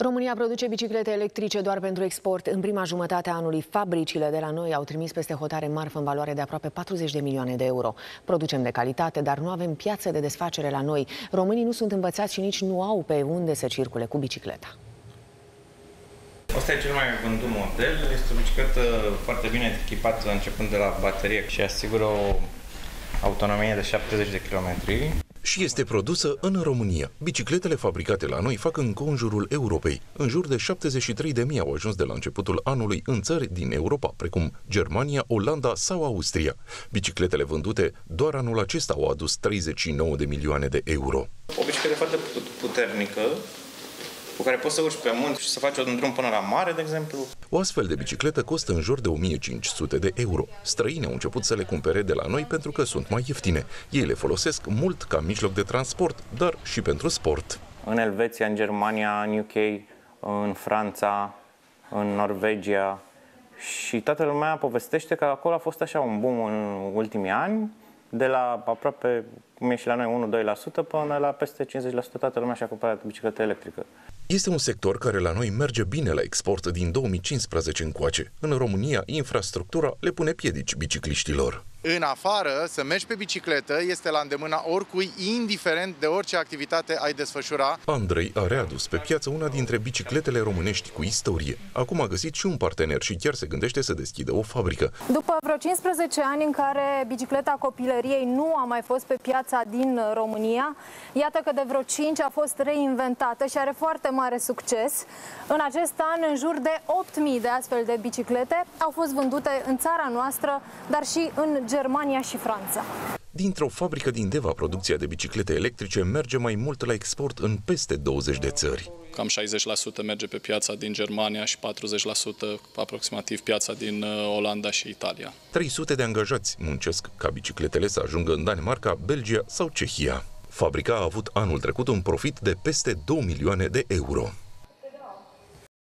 România produce biciclete electrice doar pentru export. În prima jumătate a anului, fabricile de la noi au trimis peste hotare marfă în valoare de aproape 40 de milioane de euro. Producem de calitate, dar nu avem piață de desfacere la noi. Românii nu sunt învățați și nici nu au pe unde să circule cu bicicleta. Asta e cel mai vândut model. Este o bicicletă foarte bine echipată începând de la baterie și asigură o autonomie de 70 de kilometri și este produsă în România. Bicicletele fabricate la noi fac în conjurul Europei. În jur de 73.000 au ajuns de la începutul anului în țări din Europa, precum Germania, Olanda sau Austria. Bicicletele vândute doar anul acesta au adus 39 de milioane de euro. O bicicletă foarte puternică, cu care poți să urci pe munte și să faci un drum până la mare, de exemplu. O astfel de bicicletă costă în jur de 1500 de euro. Străini au început să le cumpere de la noi pentru că sunt mai ieftine. Ei le folosesc mult ca mijloc de transport, dar și pentru sport. În Elveția, în Germania, în UK, în Franța, în Norvegia și toată lumea povestește că acolo a fost așa un boom în ultimii ani, de la aproape, cum e și la noi, 1-2% până la peste 50% toată lumea și-a cumpărat bicicletă electrică. Este un sector care la noi merge bine la export din 2015 încoace. În România, infrastructura le pune piedici bicicliștilor în afară, să mergi pe bicicletă este la îndemâna oricui, indiferent de orice activitate ai desfășura. Andrei a readus pe piață una dintre bicicletele românești cu istorie. Acum a găsit și un partener și chiar se gândește să deschidă o fabrică. După vreo 15 ani în care bicicleta copilăriei nu a mai fost pe piața din România, iată că de vreo 5 a fost reinventată și are foarte mare succes. În acest an, în jur de 8.000 de astfel de biciclete au fost vândute în țara noastră, dar și în Germania Germania și Franța. Dintr-o fabrică din Deva, producția de biciclete electrice merge mai mult la export în peste 20 de țări. Cam 60% merge pe piața din Germania și 40% aproximativ piața din uh, Olanda și Italia. 300 de angajați muncesc ca bicicletele să ajungă în Danemarca, Belgia sau Cehia. Fabrica a avut anul trecut un profit de peste 2 milioane de euro.